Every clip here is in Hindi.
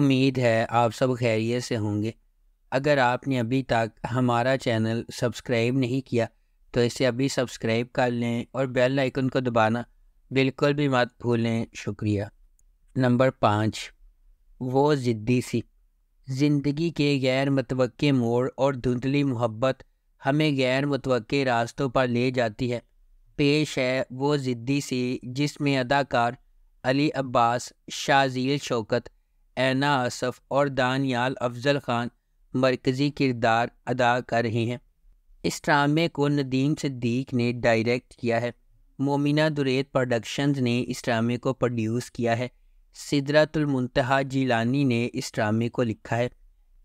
उम्मीद है आप सब खैरियत से होंगे। अगर आपने अभी तक हमारा चैनल सब्सक्राइब नहीं किया तो इसे अभी सब्सक्राइब कर लें और बेल आइकन को दबाना बिल्कुल भी मत भूलें। शुक्रिया। नंबर पाँच, वो ज़िद्दी सी। ज़िंदगी के गैर मतवक़ मोड़ और धुंधली मोहब्बत हमें गैर मतवक़ रास्तों पर ले जाती है। पेश है वो ज़िद्दी सी, जिसमें अदाकार अली अब्बास, शाजील शौकत ऐना आसफ़ और दानियाल अफजल ख़ान मरकज़ी किरदार अदा कर रहे हैं। इस ड्रामे को नदीम सिद्दीक ने डायरेक्ट किया है। मोमिना दुरेत प्रोडक्शंस ने इस ड्रामे को प्रोड्यूस किया है। सिदरतुलमुंतहा जीलानी ने इस ड्रामे को लिखा है।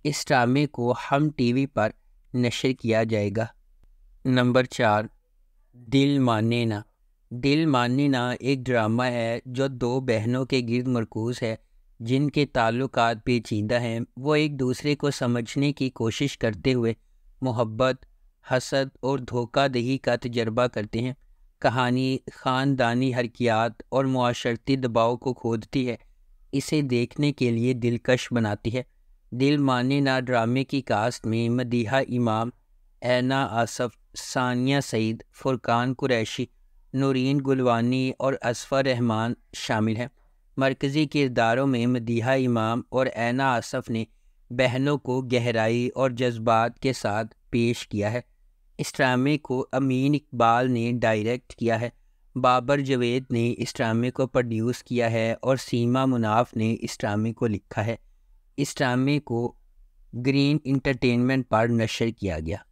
इस ड्रामे को हम टीवी पर नशर किया जाएगा। नंबर चार, दिल माने ना। दिल माने ना एक ड्रामा है जो दो बहनों के गिरद मरकूज़ है। जिनके ताल्लुक पेचीदा हैं, वो एक दूसरे को समझने की कोशिश करते हुए मोहब्बत, हसद और धोखा दही का तजर्बा करते हैं। कहानी ख़ानदानी हरकियात और माशरती दबाव को खोदती है। इसे देखने के लिए दिलकश बनाती है। दिल माने ना ड्रामे की कास्ट में मदीहा इमाम, ऐना आसफ़, सानिया सईद, फ़ुरकान कुरैशी, नूरीन गुलवानी और असफ़र रहमान शामिल हैं। मरकज़ी किरदारों में मदीहा इमाम और ऐना आसफ़ ने बहनों को गहराई और जज्बात के साथ पेश किया है। इस ड्रामे को अमीन इकबाल ने डायरेक्ट किया है। बाबर जवेद ने इस ड्रामे को प्रोड्यूस किया है और सीमा मुनाफ ने इस ड्रामे को लिखा है। इस ड्रामे को ग्रीन इंटरटेनमेंट पर नशर किया गया।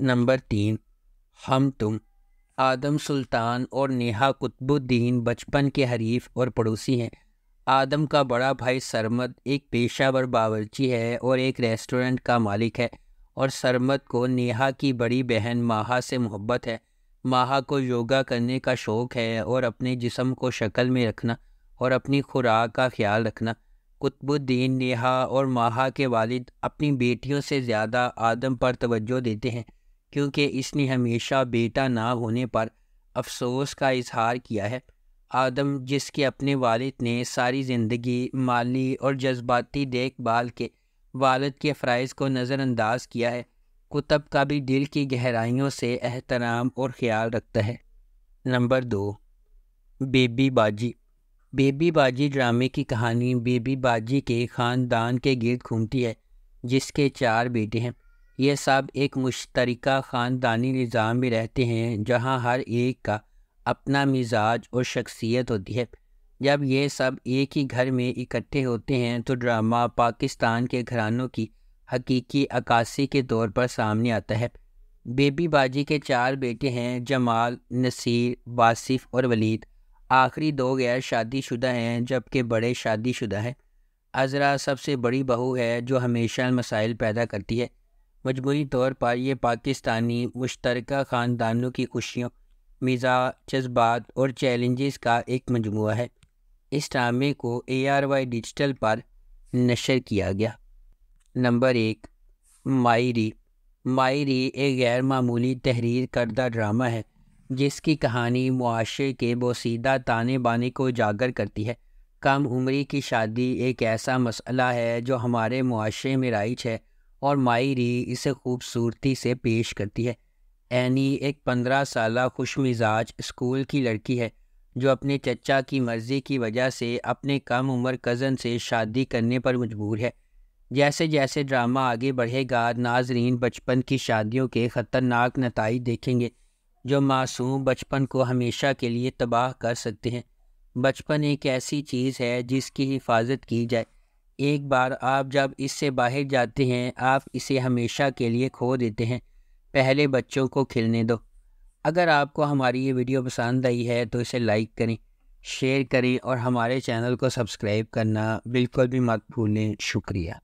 नंबर तीन, हम तुम। आदम सुल्तान और नेहा कुतुबुद्दीन बचपन के हरीफ और पड़ोसी हैं। आदम का बड़ा भाई सरमद एक पेशावर बावर्ची है और एक रेस्टोरेंट का मालिक है और सरमद को नेहा की बड़ी बहन माहा से मोहब्बत है। माहा को योगा करने का शौक़ है और अपने जिसम को शक्ल में रखना और अपनी खुराक का ख्याल रखना। कुतुबुद्दीन, नेहा और माहा के वालिद अपनी बेटियों से ज़्यादा आदम पर तवज्जो देते हैं। क्योंकि इसने हमेशा बेटा ना होने पर अफसोस का इजहार किया है। आदम, जिसके अपने वालिद ने सारी ज़िंदगी माली और जज्बाती देखभाल के वालद के फ़रज़ को नज़रअंदाज किया है, कुतब का भी दिल की गहराइयों से एहतराम और ख्याल रखता है। नंबर दो, बेबी बाजी। बेबी बाजी ड्रामे की कहानी बेबी बाजी के ख़ानदान के गिरद घूमती है, जिसके चार बेटे हैं। ये सब एक मुश्तरका ख़ानदानी निज़ाम में रहते हैं, जहाँ हर एक का अपना मिजाज और शख्सियत होती है। जब ये सब एक ही घर में इकट्ठे होते हैं तो ड्रामा पाकिस्तान के घरानों की हकीकी अक्सी के तौर पर सामने आता है। बेबी बाजी के चार बेटे हैं, जमाल, नसीर, वासिफ और वलीद। आखिरी दो गैर शादीशुदा हैं, जबकि बड़े शादीशुदा हैं। अजरा सबसे बड़ी बहू है, जो हमेशा मसाइल पैदा करती है। मजमूरी तौर पर यह पाकिस्तानी मुश्तर ख़ानदानों की खुशियों, मिज़ा, जज्बात और चैलेंजेस का एक मजमू है। इस ड्रामे को ए आर वाई डिजिटल पर नशर किया गया। नंबर एक, मायरी। मायरी एक गैर मामूली तहरीर करदा ड्रामा है, जिसकी कहानी मुआशरे के बोसीदा ताने बाने को उजागर करती है। कम उम्री की शादी एक ऐसा मसला है जो हमारे मुआशरे में राइज है और मायरी इसे खूबसूरती से पेश करती है। एनी एक पंद्रह साल खुश मिजाज स्कूल की लड़की है, जो अपने चचा की मर्ज़ी की वजह से अपने कम उम्र कज़न से शादी करने पर मजबूर है। जैसे जैसे ड्रामा आगे बढ़ेगा, नाजरीन बचपन की शादियों के ख़तरनाक नतज देखेंगे, जो मासूम बचपन को हमेशा के लिए तबाह कर सकते हैं। बचपन एक ऐसी चीज़ है जिसकी हिफाजत की जाए। एक बार आप जब इससे बाहर जाते हैं, आप इसे हमेशा के लिए खो देते हैं। पहले बच्चों को खिलने दो। अगर आपको हमारी ये वीडियो पसंद आई है तो इसे लाइक करें, शेयर करें और हमारे चैनल को सब्सक्राइब करना बिल्कुल भी मत भूलें। शुक्रिया।